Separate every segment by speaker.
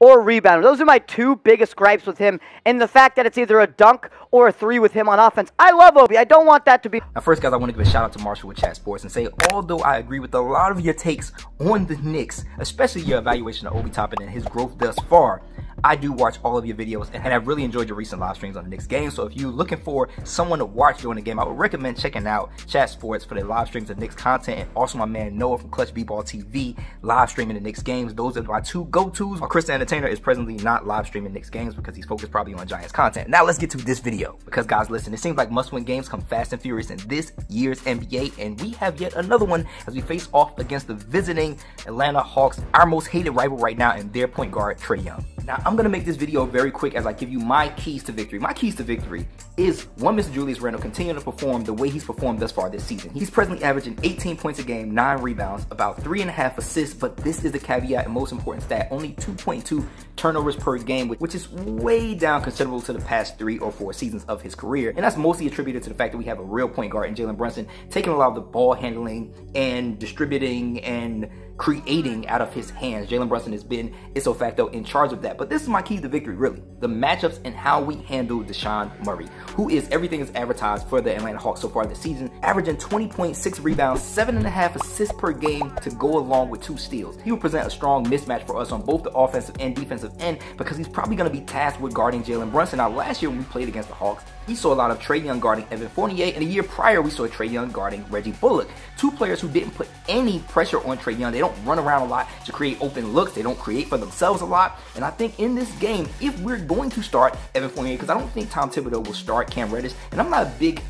Speaker 1: or rebounder. Those are my two biggest gripes with him, and the fact that it's either a dunk or a three with him on offense. I love Obi. I don't want that to be.
Speaker 2: Now, first, guys, I want to give a shout out to Marshall with Chat Sports and say, although I agree with a lot of your takes on the Knicks, especially your evaluation of Obi Toppin and his growth thus far, I do watch all of your videos and I've really enjoyed your recent live streams on the Knicks game. So if you're looking for someone to watch during the game, I would recommend checking out Chat Sports for their live streams of Knicks content and also my man Noah from Clutch B-Ball TV live streaming the Knicks games. Those are my two go-tos. Chris the Entertainer is presently not live streaming Knicks games because he's focused probably on Giants content. Now let's get to this video because guys, listen, it seems like must-win games come fast and furious in this year's NBA and we have yet another one as we face off against the visiting Atlanta Hawks, our most hated rival right now and their point guard Trae Young. Now, I'm gonna make this video very quick as I give you my keys to victory. My keys to victory is one, Mr. Julius Randle continuing to perform the way he's performed thus far this season. He's presently averaging 18 points a game, nine rebounds, about three and a half assists, but this is the caveat and most important stat, only 2.2 turnovers per game, which is way down considerable to the past three or four seasons of his career. And that's mostly attributed to the fact that we have a real point guard in Jalen Brunson taking a lot of the ball handling and distributing and creating out of his hands. Jalen Brunson has been ipso facto in charge of that. But this is my key to victory, really. The matchups and how we handle Dejounte Murray, who is everything is advertised for the Atlanta Hawks so far this season, averaging 20.6 rebounds, 7.5 assists per game to go along with two steals. He will present a strong mismatch for us on both the offensive and defensive end because he's probably going to be tasked with guarding Jalen Brunson. Now, last year when we played against the Hawks, we saw a lot of Trae Young guarding Evan Fournier, and a year prior, we saw Trae Young guarding Reggie Bullock. Two players who didn't put any pressure on Trae Young. They don't run around a lot to create open looks. They don't create for themselves a lot. And I think in this game, if we're going to start Evan Fournier, because I don't think Tom Thibodeau will start Cam Reddish, and I'm not a big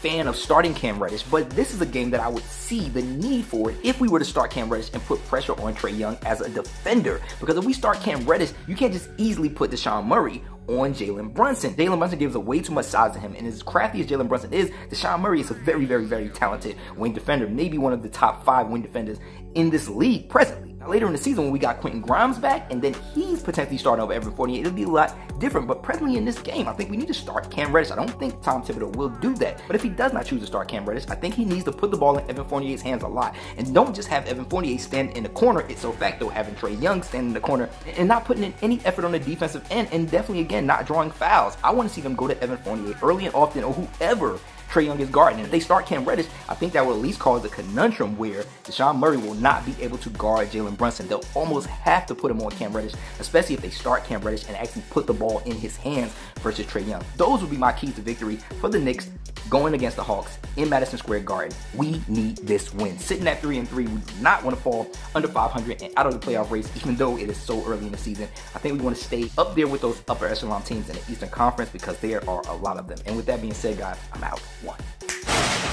Speaker 2: fan of starting Cam Reddish, but this is a game that I would see the need for it if we were to start Cam Reddish and put pressure on Trae Young as a defender. Because if we start Cam Reddish, you can't just easily put Dejounte Murray on Jalen Brunson. Jalen Brunson gives a way too much size to him, and as crafty as Jalen Brunson is, Dejounte Murray is a very, very, very talented wing defender, maybe one of the top five wing defenders in this league presently. Now, later in the season, when we got Quentin Grimes back, and then he's potentially starting over Evan Fournier, it'll be a lot different. But presently in this game, I think we need to start Cam Reddish. I don't think Tom Thibodeau will do that. But if he does not choose to start Cam Reddish, I think he needs to put the ball in Evan Fournier's hands a lot. And don't just have Evan Fournier stand in the corner. It's so facto having Trae Young stand in the corner and not putting in any effort on the defensive end, and definitely again not drawing fouls. I want to see them go to Evan Fournier early and often, or whoever Trae Young is guarding. And if they start Cam Reddish, I think that will at least cause a conundrum where Dejounte Murray will not be able to guard Jalen Brunson. They'll almost have to put him on Cam Reddish, especially if they start Cam Reddish and actually put the ball in his hands versus Trae Young. Those would be my keys to victory for the Knicks going against the Hawks in Madison Square Garden. We need this win. Sitting at 3 and 3, we do not want to fall under 500 and out of the playoff race, even though it is so early in the season. I think we want to stay up there with those upper echelon teams in the Eastern Conference because there are a lot of them. And with that being said, guys, I'm out. One.